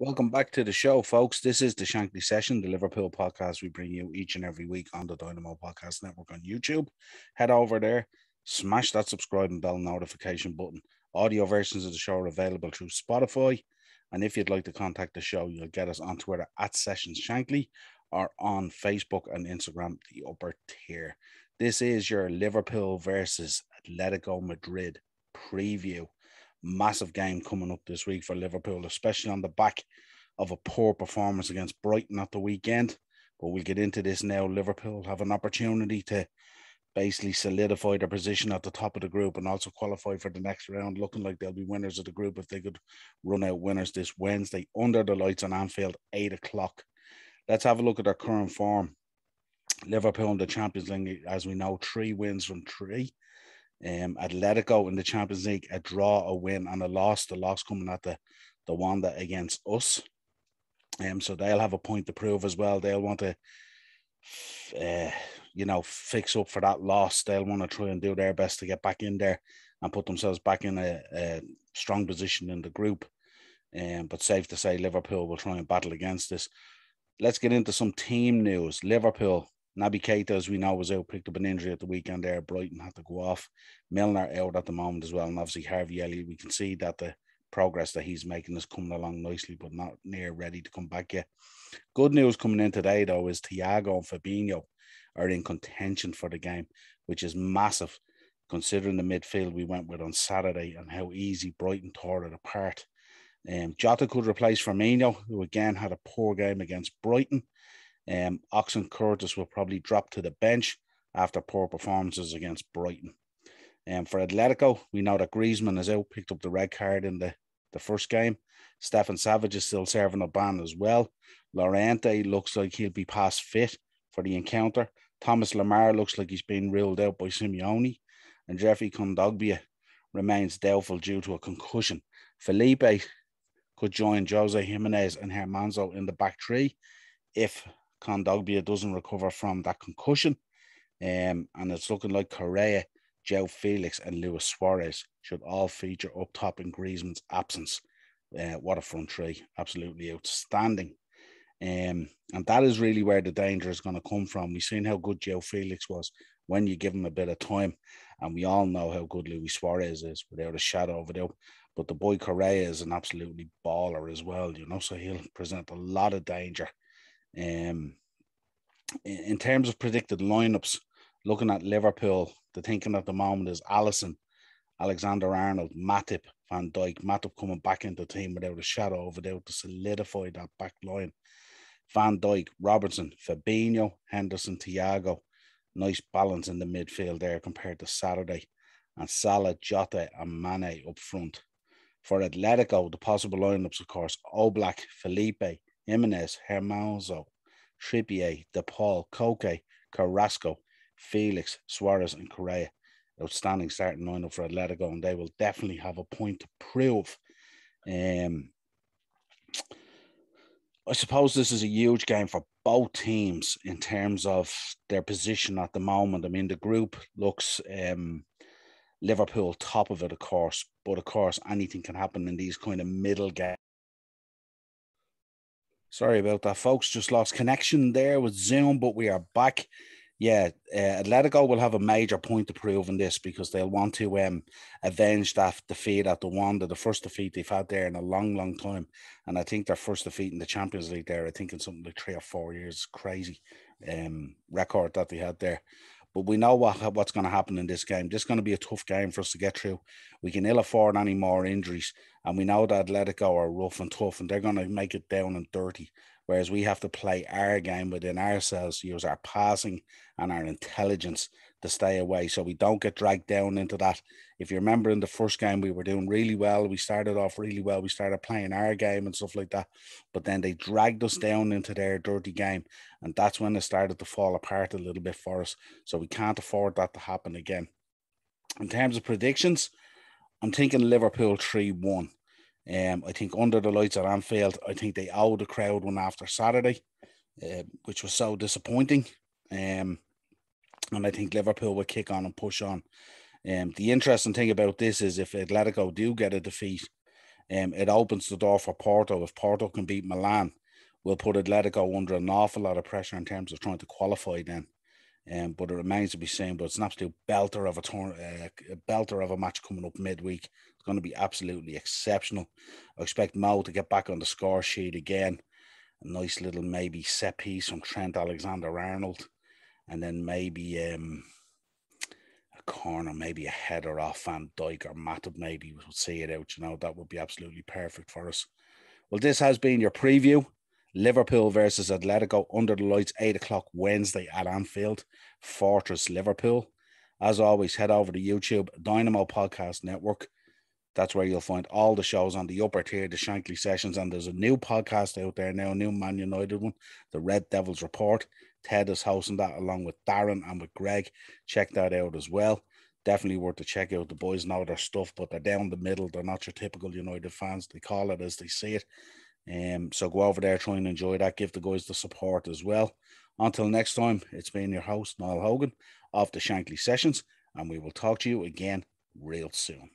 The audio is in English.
Welcome back to the show, folks. This is the Shankly Session, the Liverpool podcast we bring you each and every week on the Dynamo Podcast Network on YouTube. Head over there, smash that subscribe and bell notification button. Audio versions of the show are available through Spotify. And if you'd like to contact the show, you'll get us on Twitter at Sessions Shankly or on Facebook and Instagram, the upper tier. This is your Liverpool versus Atletico Madrid preview massive game coming up this week for Liverpool, especially on the back of a poor performance against Brighton at the weekend. But we'll get into this now. Liverpool have an opportunity to basically solidify their position at the top of the group and also qualify for the next round, looking like they'll be winners of the group if they could run out winners this Wednesday under the lights on Anfield, eight o'clock. Let's have a look at their current form. Liverpool in the Champions League, as we know, three wins from three. Um, Atletico in the Champions League, a draw, a win, and a loss. The loss coming at the the Wanda against us. Um, so they'll have a point to prove as well. They'll want to, uh, you know, fix up for that loss. They'll want to try and do their best to get back in there and put themselves back in a, a strong position in the group. Um, but safe to say, Liverpool will try and battle against this. Let's get into some team news. Liverpool Naby Keita, as we know, was out, picked up an injury at the weekend there. Brighton had to go off. Milner out at the moment as well. And obviously, Harvey Elliott, we can see that the progress that he's making is coming along nicely, but not near ready to come back yet. Good news coming in today, though, is Thiago and Fabinho are in contention for the game, which is massive considering the midfield we went with on Saturday and how easy Brighton tore it apart. Um, Jota could replace Firmino, who again had a poor game against Brighton. Um, Ox and Curtis will probably drop to the bench after poor performances against Brighton. Um, for Atletico, we know that Griezmann is out, picked up the red card in the, the first game. Stefan Savić is still serving a ban as well. Llorente looks like he'll be past fit for the encounter. Thomas Lemar looks like he's been ruled out by Simeone. And Geoffrey Kondogbia remains doubtful due to a concussion. Felipe could join Jose Gimenez and Hermoso in the back three if Kondogbia doesn't recover from that concussion. Um, and it's looking like Correa, Joe Felix, and Luis Suarez should all feature up top in Griezmann's absence. Uh, what a front three! Absolutely outstanding. Um, and that is really where the danger is going to come from. We've seen how good Joe Felix was when you give him a bit of time, and we all know how good Luis Suarez is without a shadow of a doubt. But the boy Correa is an absolutely baller as well, you know, so he'll present a lot of danger um, in terms of predicted lineups, looking at Liverpool, the thinking at the moment is Alisson, Alexander Arnold, Matip, Van Dijk. Matip coming back into the team without a shadow of a doubt to solidify that back line. Van Dijk, Robertson, Fabinho, Henderson, Thiago. Nice balance in the midfield there compared to Saturday. And Salah, Jota, and Mane up front. For Atletico, the possible lineups, of course, Oblak, Felipe, Gimenez, Hermoso, Trippier, De Paul, Koke, Carrasco, Felix, Suarez, and Correa. Outstanding starting lineup for Atletico, and they will definitely have a point to prove. Um, I suppose this is a huge game for both teams in terms of their position at the moment. I mean, the group looks um, Liverpool top of it, of course, but of course, anything can happen in these kind of middle games Sorry about that, folks. Just lost connection there with Zoom, but we are back. Yeah, uh, Atletico will have a major point to prove in this because they'll want to um, avenge that defeat at the Wanda, the first defeat they've had there in a long, long time. And I think their first defeat in the Champions League there, I think in something like three or four years, crazy um, record that they had there. But we know what what's going to happen in this game. This is going to be a tough game for us to get through. We can ill afford any more injuries, and we know that Atletico are rough and tough, and they're going to make it down and dirty. Whereas we have to play our game within ourselves, use our passing and our intelligence to stay away so we don't get dragged down into that. If you remember in the first game, we were doing really well. We started off really well. We started playing our game and stuff like that. But then they dragged us down into their dirty game. And that's when it started to fall apart a little bit for us. So we can't afford that to happen again. In terms of predictions, I'm thinking Liverpool 3 1. Um, I think under the lights at Anfield, I think they owed the crowd one after Saturday, uh, which was so disappointing. Um, and I think Liverpool will kick on and push on. Um, the interesting thing about this is if Atletico do get a defeat, Um, it opens the door for Porto. If Porto can beat Milan, we'll put Atletico under an awful lot of pressure in terms of trying to qualify then. Um, but it remains to be seen. But it's an absolute belter of a, uh, a belter of a match coming up midweek. It's going to be absolutely exceptional. I expect Mo to get back on the score sheet again. A nice little maybe set piece from Trent Alexander Arnold, and then maybe um, a corner, maybe a header off Van Dijk or Matip. Maybe we'll see it out. You know that would be absolutely perfect for us. Well, this has been your preview Liverpool versus Atletico under the lights, eight o'clock Wednesday at Anfield, Fortress Liverpool. As always, head over to YouTube, Dynamo Podcast Network. That's where you'll find all the shows on the upper tier, the Shankly Sessions. And there's a new podcast out there now, a new Man United one, the Red Devils Report. Ted is hosting that along with Darren and with Greg. Check that out as well. Definitely worth to check out. The boys know their stuff, but they're down the middle. They're not your typical United fans. They call it as they see it. Um, so go over there, try and enjoy that. Give the guys the support as well. Until next time, it's been your host, Niall Hogan of the Shankly Sessions, and we will talk to you again real soon.